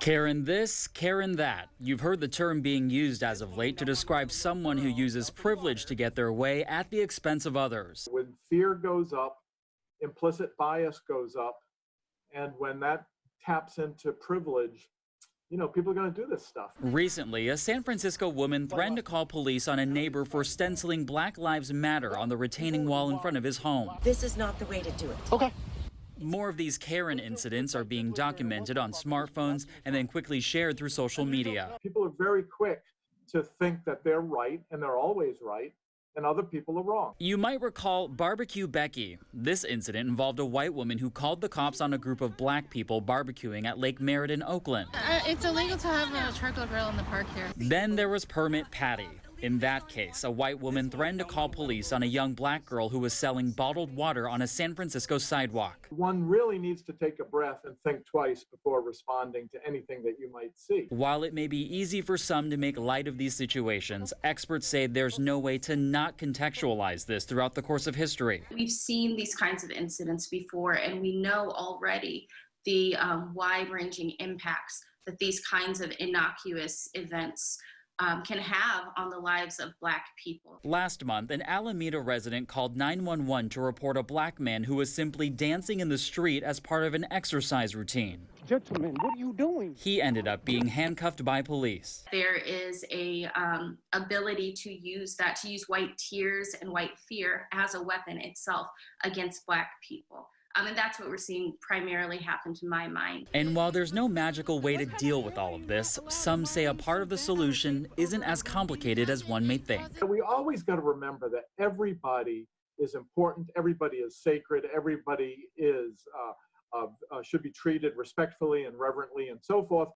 Karen this, Karen that. You've heard the term being used as of late to describe someone who uses privilege to get their way at the expense of others. When fear goes up, implicit bias goes up, and when that taps into privilege, you know, people are going to do this stuff. Recently, a San Francisco woman threatened to call police on a neighbor for stenciling Black Lives Matter on the retaining wall in front of his home. This is not the way to do it. Okay. More of these Karen incidents are being documented on smartphones and then quickly shared through social media. People are very quick to think that they're right, and they're always right, and other people are wrong. You might recall Barbecue Becky. This incident involved a white woman who called the cops on a group of black people barbecuing at Lake Merritt in Oakland. Uh, it's illegal to have a charcoal grill in the park here. Then there was Permit Patty. In that case, a white woman threatened to call police on a young black girl who was selling bottled water on a San Francisco sidewalk. One really needs to take a breath and think twice before responding to anything that you might see. While it may be easy for some to make light of these situations, experts say there's no way to not contextualize this throughout the course of history. We've seen these kinds of incidents before, and we know already the um, wide ranging impacts that these kinds of innocuous events um, can have on the lives of Black people. Last month, an Alameda resident called 911 to report a black man who was simply dancing in the street as part of an exercise routine. Gentlemen, what are you doing? He ended up being handcuffed by police. There is a um, ability to use that, to use white tears and white fear as a weapon itself against Black people. Um, and that's what we're seeing primarily happen to my mind. And while there's no magical way to deal with all of this, some say a part of the solution isn't as complicated as one may think. We always got to remember that everybody is important, everybody is sacred, everybody is uh, uh, uh, should be treated respectfully and reverently and so forth.